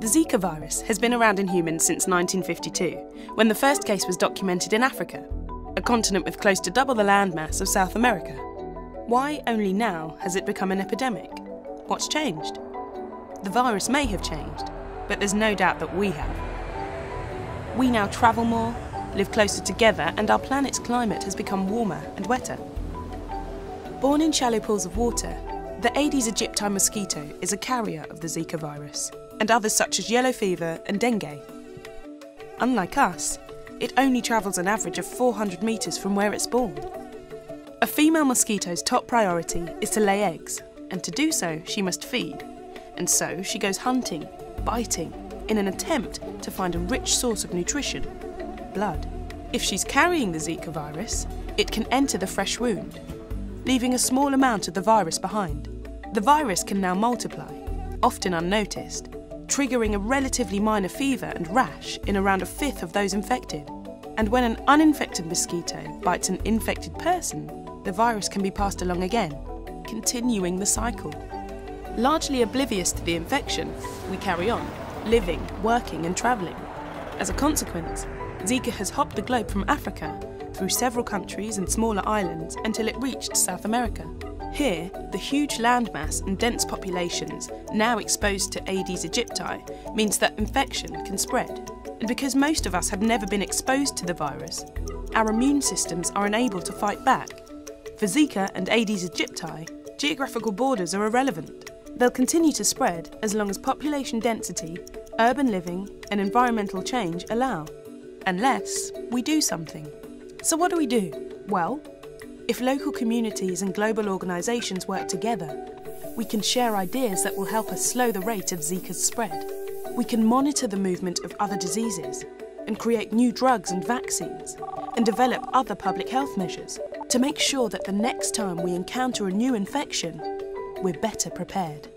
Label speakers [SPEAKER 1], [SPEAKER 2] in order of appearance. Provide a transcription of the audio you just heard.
[SPEAKER 1] The Zika virus has been around in humans since 1952, when the first case was documented in Africa, a continent with close to double the landmass of South America. Why only now has it become an epidemic? What's changed? The virus may have changed, but there's no doubt that we have. We now travel more, live closer together, and our planet's climate has become warmer and wetter. Born in shallow pools of water, the Aedes aegypti mosquito is a carrier of the Zika virus, and others such as yellow fever and dengue. Unlike us, it only travels an average of 400 metres from where it's born. A female mosquito's top priority is to lay eggs, and to do so, she must feed. And so she goes hunting, biting, in an attempt to find a rich source of nutrition blood. If she's carrying the Zika virus, it can enter the fresh wound, leaving a small amount of the virus behind. The virus can now multiply, often unnoticed, triggering a relatively minor fever and rash in around a fifth of those infected. And when an uninfected mosquito bites an infected person, the virus can be passed along again, continuing the cycle. Largely oblivious to the infection, we carry on, living, working, and travelling. As a consequence, Zika has hopped the globe from Africa through several countries and smaller islands until it reached South America. Here, the huge landmass and dense populations now exposed to Aedes aegypti means that infection can spread. And because most of us have never been exposed to the virus, our immune systems are unable to fight back. For Zika and Aedes aegypti, geographical borders are irrelevant. They'll continue to spread as long as population density, urban living, and environmental change allow. Unless we do something. So, what do we do? Well, if local communities and global organisations work together, we can share ideas that will help us slow the rate of Zika's spread. We can monitor the movement of other diseases and create new drugs and vaccines and develop other public health measures to make sure that the next time we encounter a new infection, we're better prepared.